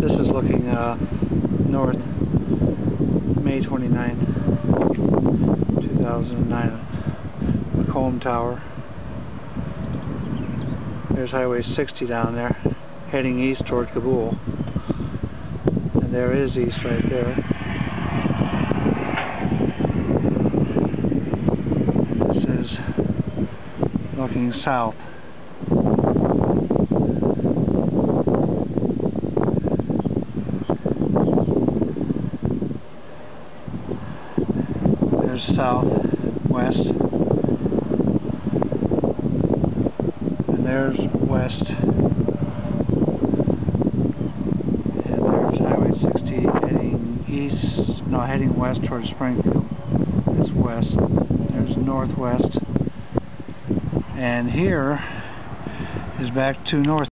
This is looking uh, north, May 29th, 2009, Macomb Tower. There's Highway 60 down there, heading east toward Cabool. And there is east right there. This is looking south. There's south, west, and there's west, and there's Highway 60 heading east, no, heading west towards Springfield. It's west. There's northwest, and here is back to north.